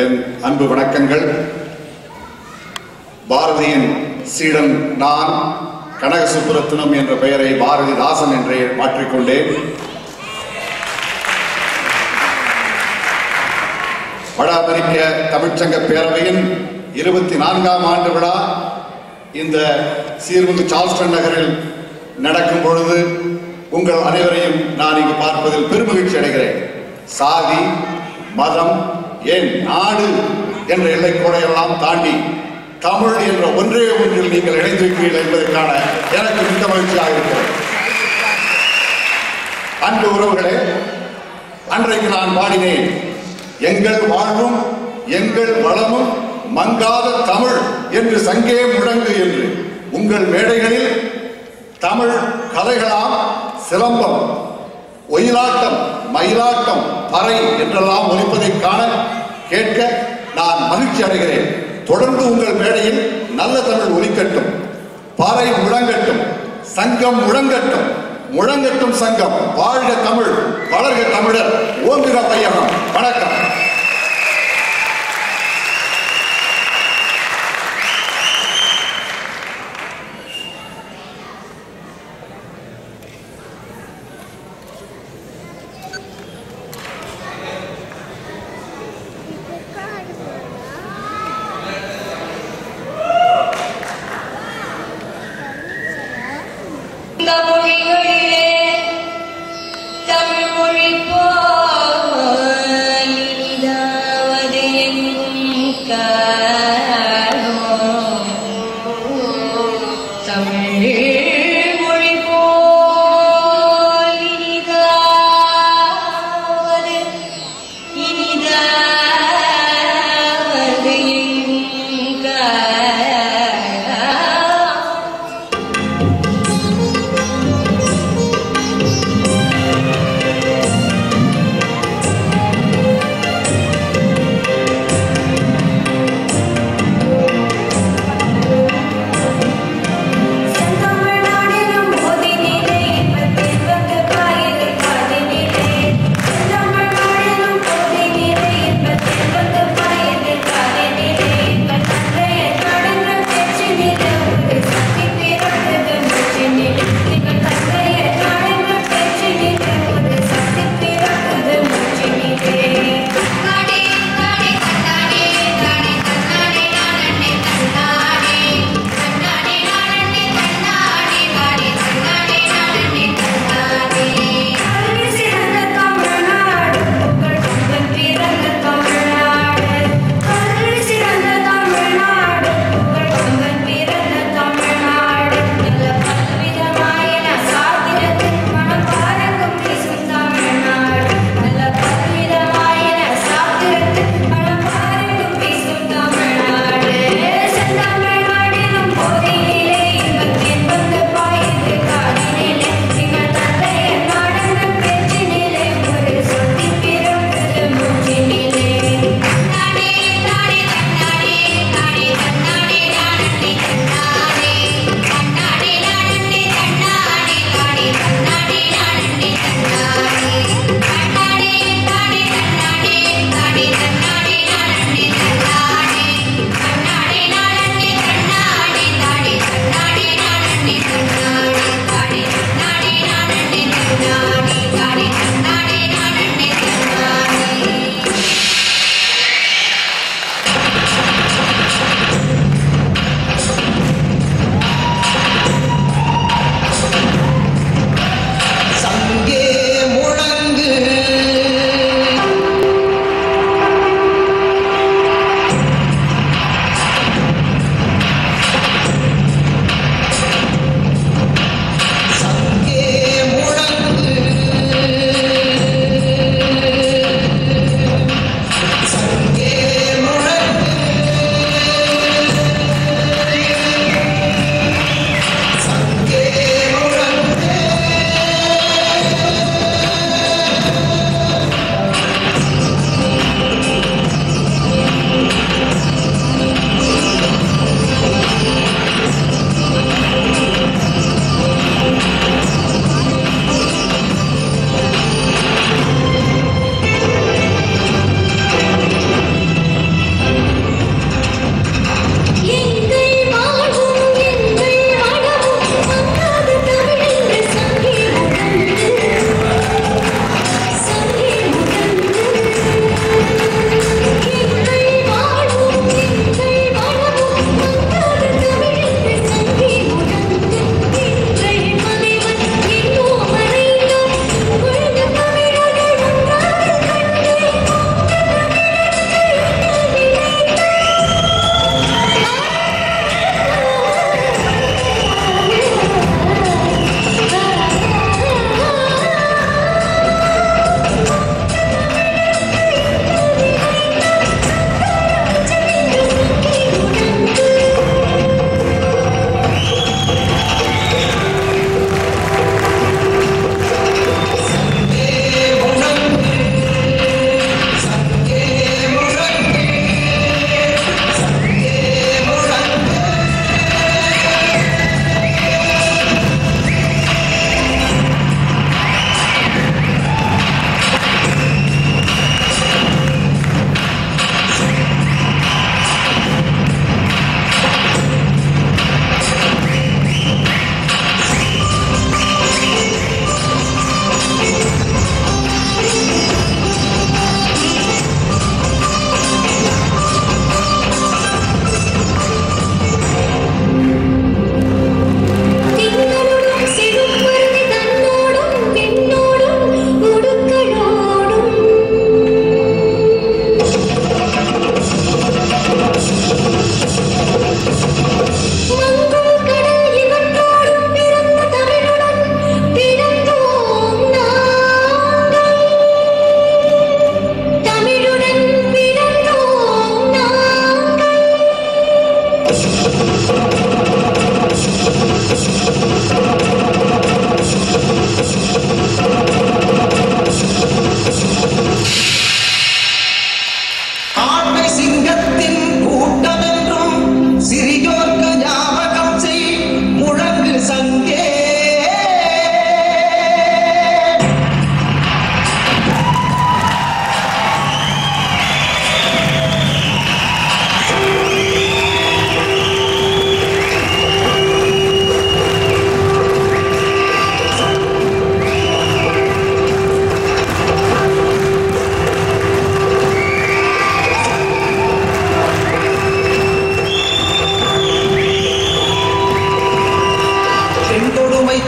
என் அன்பு வணக்கங்கள். பாரதியின் சீடன் நான் கனக சுப்புரத்தினம் என்ற பெயரை பாரதிதாசன் என்றே மாற்றிக்கொண்டேன். வட அமெரிக்க தமிழ்ச்சங்க பேரவையின் இருபத்தி நான்காம் ஆண்டு விழா இந்த சீர்மிகு சார்ஸ்டன் நகரில் நடக்கும் பொழுது உங்கள் அனைவரையும் நான் இங்கு பார்ப்பதில் பெருமகிழ்ச்சி அடைகிறேன். சாதி மதம் என் நாடு என்ற எல்லைக்கோடையெல்லாம் தாண்டி தமிழ் என்ற ஒன்றே ஒன்றில் நீங்கள் இணைந்திருக்கிறீர்கள் என்பதற்கான எனக்கு மிக்க மகிழ்ச்சியாக இருக்கிறது. அன்பு உறவுகளே அன்றைக்கு நான் பாடினேன் எங்கள் வாழ்வும் எங்கள் வளமும் மங்காத தமிழ் என்று சங்கே முழங்கு என்று. உங்கள் மேடைகளில் தமிழ் கதைகளாம் சிலம்பம். ஒயிலாட்டம் மயிலாட்டம் பறை என்றெல்லாம் ஒலிப்பதை காண கேட்க நான் மகிழ்ச்சி அடைகிறேன். தொடர்ந்து உங்கள் மேடையில் நல்ல தமிழ் ஒலிக்கட்டும் பறை முழங்கட்டும் சங்கம் முழங்கட்டும் முழங்கட்டும் சங்கம் வாழ்க தமிழ் வளர்க தமிழர். ஓங்குக பையகம். வணக்கம். இந்த மொழிகளிலே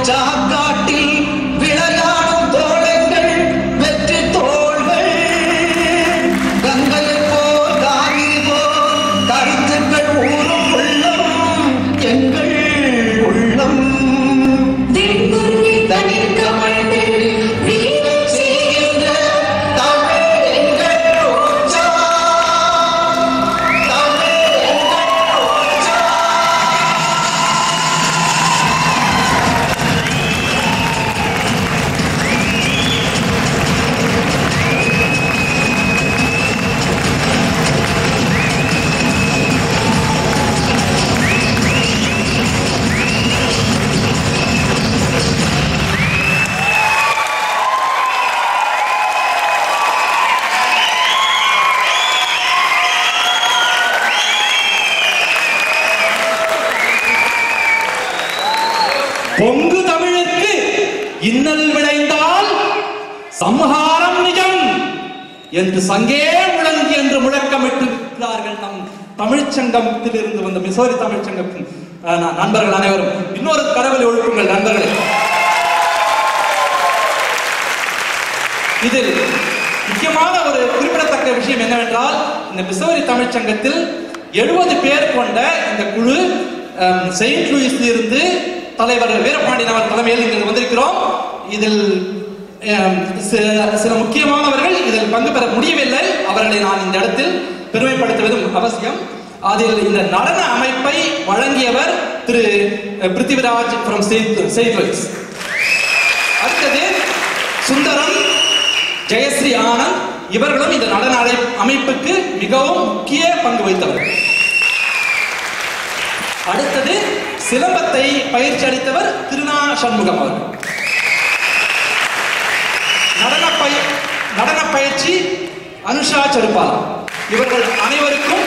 Dog. பொங்கு தமிழுக்கு இன்னல் விளைந்தால் சம்ஹாரம் நிஜம் என்று சங்கே முழங்கி என்று முழக்கமிட்டிருக்கிறார்கள் நம் தமிழ்ச்சங்கத்தில் இருந்து வந்த மிசோரி தமிழ்ச்சங்கத்தின் நண்பர்கள் அனைவரும். இன்னொரு கடவுளை ஒழுக்குங்கள் நண்பர்களே. இதில் முக்கியமான ஒரு குறிப்பிடத்தக்க விஷயம் என்னவென்றால் இந்த மிசோரி தமிழ்ச்சங்கத்தில் எழுபது பேர் கொண்ட இந்த குழு செயின்ட் லூயிஸில் இருந்து தலைவர் வீரபாண்டியன் அவர் தலைமையில் இங்கு வந்திருக்கிறோம். இதில் சில சில முக்கியமானவர்கள் இதில் பங்கு பெற முடியவில்லை. அவர்களை நான் இந்த இடத்தில் பெருமைப்படுத்துவதும் அவசியம். அதில் இந்த நடன அமைப்பை வழங்கியவர் திரு பிருத்திவிராஜ் ஃப்ரம் அடுத்தது சுந்தரம் ஜெயஸ்ரீ ஆனந்த். இவர்களும் இந்த நடன அழை- அமைப்புக்கு மிகவும் முக்கிய பங்கு வகித்தவர் அடுத்தது சிலம்பத்தை பயிற்சி அளித்தவர் திருநா சண்முகம் அவர்கள். நடன பய நடன பயிற்சி அனுஷா சருபாலா இவர்கள் அனைவருக்கும்